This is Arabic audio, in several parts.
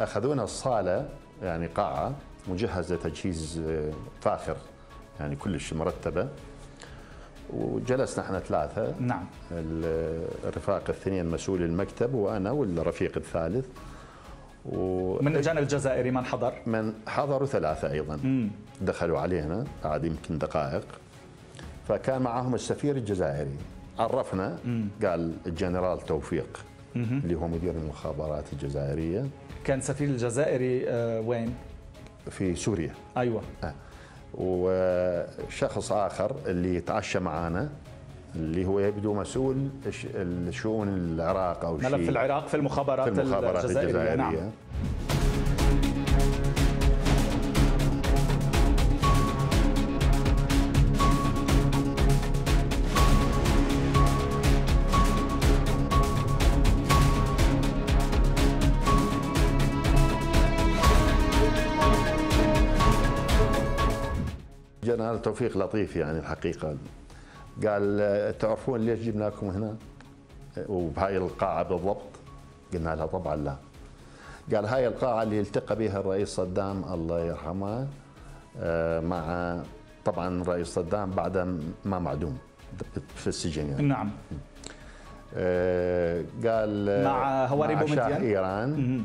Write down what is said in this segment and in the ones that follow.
أخذونا الصالة يعني قاعة مجهزة تجهيز آه، فاخر يعني كلش مرتبة. وجلسنا إحنا ثلاثة. نعم. ال- الرفاق الاثنين مسؤول المكتب وأنا والرفيق الثالث. ومن من الجانب الجزائري من حضر؟ حضروا ثلاثة أيضا. مم. دخلوا علينا قعد يمكن دقائق. فكان معهم السفير الجزائري. عرفنا. قال الجنرال توفيق. اللي هو مدير المخابرات الجزائرية. كان سفير الجزائري آه، وين؟ في سوريا. أيوه. آه. وشخص آخر اللي يتعشى معانا اللي هو يبدو مسؤول الش- الشؤون العراق أو شيء. ملف العراق في المخابرات, في المخابرات الجزائرية. الجزائرية. نعم جنرال توفيق لطيف يعني الحقيقة. قال تعرفون ليش جبناكم هنا؟ وبهاي القاعة بالضبط. قلنا له طبعا لا. قال هاي القاعة اللي التقى بها الرئيس صدام الله يرحمه آه، مع طبعا الرئيس صدام بعد ما معدوم في السجن يعني. نعم. آه، قال مع هواري بومدين؟ ايران.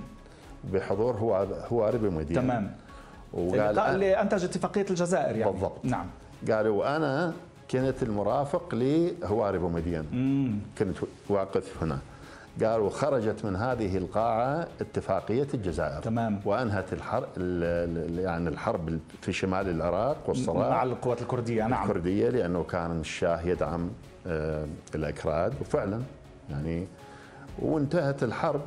بحضور هو هواري بومدين. تمام. وقال اللقاء اللي أنتج اتفاقية الجزائر يعني. بالضبط. نعم. قالوا أنا كنت المرافق لهواري بومدين. كنت واقف هنا. قالوا خرجت من هذه القاعة اتفاقية الجزائر. تمام. وأنهت الحرب يعني الحرب في شمال العراق مع والصراع. القوات الكردية نعم. الكردية لأنه كان الشاه يدعم آه، الأكراد. وفعلا يعني وانتهت الحرب.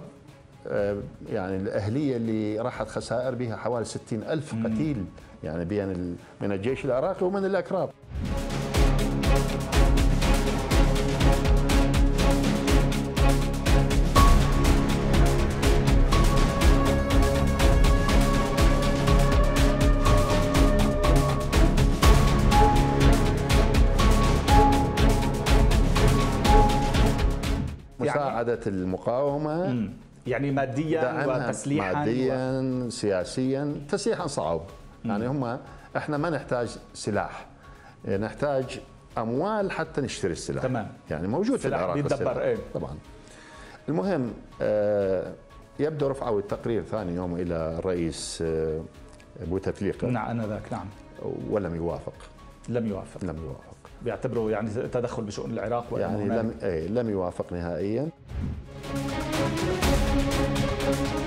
يعني الأهلية اللي راحت خسائر بها حوالي 60 ألف قتيل يعني بين من الجيش العراقي ومن الأكراد مساعدة المقاومة مم. يعني ماديا وتسليحا ماديا سياسيا تسليحا صعب. يعني هم إحنا ما نحتاج سلاح. نحتاج أموال حتى نشتري السلاح. تمام. يعني موجود في العراق بيتدبر،. إيه. طبعا. المهم آه، يبدو رفعوا التقرير ثاني يوم إلى الرئيس آه، بوتفليقه نعم انذاك نعم. ولم يوافق. لم يوافق. لم يوافق. بيعتبروا يعني تدخل بشؤون العراق يعني لم إيه، لم يوافق نهائيا. Música